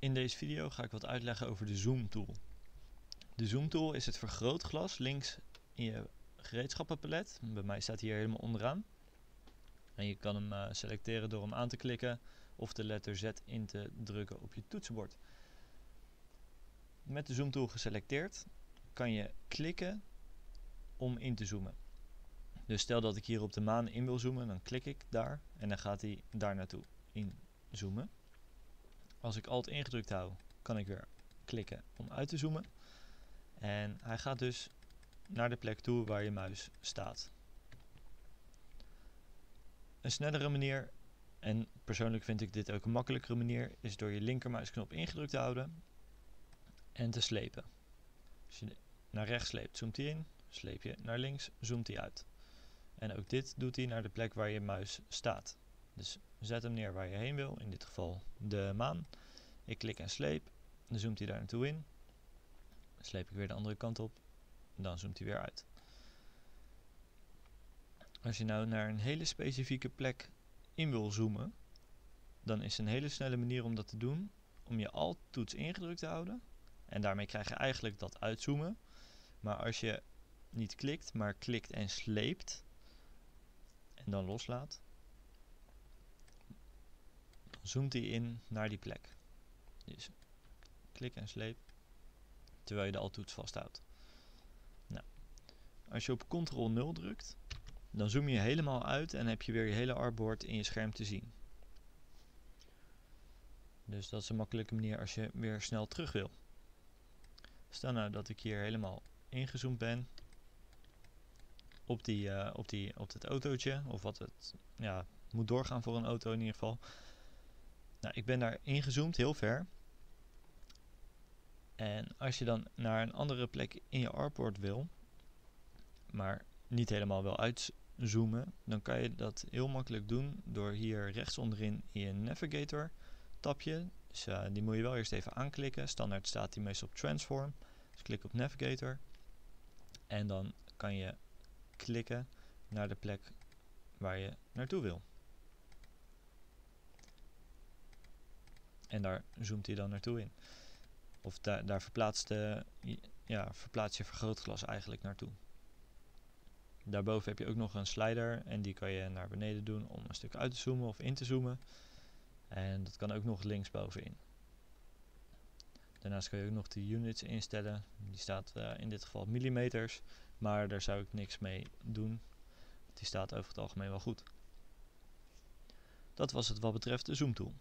In deze video ga ik wat uitleggen over de zoom tool. De zoom tool is het vergrootglas links in je gereedschappenpalet. Bij mij staat hier helemaal onderaan. En je kan hem uh, selecteren door hem aan te klikken of de letter Z in te drukken op je toetsenbord. Met de zoom tool geselecteerd kan je klikken om in te zoomen. Dus stel dat ik hier op de maan in wil zoomen, dan klik ik daar en dan gaat hij daar naartoe inzoomen. Als ik Alt ingedrukt hou, kan ik weer klikken om uit te zoomen. En hij gaat dus naar de plek toe waar je muis staat. Een snellere manier, en persoonlijk vind ik dit ook een makkelijkere manier, is door je linkermuisknop ingedrukt te houden en te slepen. Als je naar rechts sleept, zoomt hij in, sleep je naar links, zoomt hij uit. En ook dit doet hij naar de plek waar je muis staat. Dus zet hem neer waar je heen wil, in dit geval de maan. Ik klik en sleep, dan zoomt hij daar naartoe in. Sleep ik weer de andere kant op, dan zoomt hij weer uit. Als je nou naar een hele specifieke plek in wil zoomen, dan is een hele snelle manier om dat te doen om je Alt-toets ingedrukt te houden. En daarmee krijg je eigenlijk dat uitzoomen. Maar als je niet klikt, maar klikt en sleept en dan loslaat, zoomt hij in naar die plek. Dus klik en sleep terwijl je de Alt-toets vasthoudt. Nou, als je op Ctrl 0 drukt, dan zoom je helemaal uit en heb je weer je hele artboard in je scherm te zien. Dus dat is een makkelijke manier als je weer snel terug wil. Stel nou dat ik hier helemaal ingezoomd ben op, die, uh, op, die, op het autootje, of wat het ja, moet doorgaan voor een auto in ieder geval. Nou, ik ben daar ingezoomd, heel ver. En als je dan naar een andere plek in je artboard wil, maar niet helemaal wil uitzoomen, dan kan je dat heel makkelijk doen door hier rechts onderin in je navigator tapje. Dus uh, die moet je wel eerst even aanklikken. Standaard staat die meestal op transform. Dus klik op navigator. En dan kan je klikken naar de plek waar je naartoe wil. En daar zoomt hij dan naartoe in. Of da daar verplaatst, de, ja, verplaatst je vergrootglas eigenlijk naartoe. Daarboven heb je ook nog een slider en die kan je naar beneden doen om een stuk uit te zoomen of in te zoomen. En dat kan ook nog linksbovenin. Daarnaast kun je ook nog de units instellen. Die staat uh, in dit geval millimeters, maar daar zou ik niks mee doen. Die staat over het algemeen wel goed. Dat was het wat betreft de zoom tool.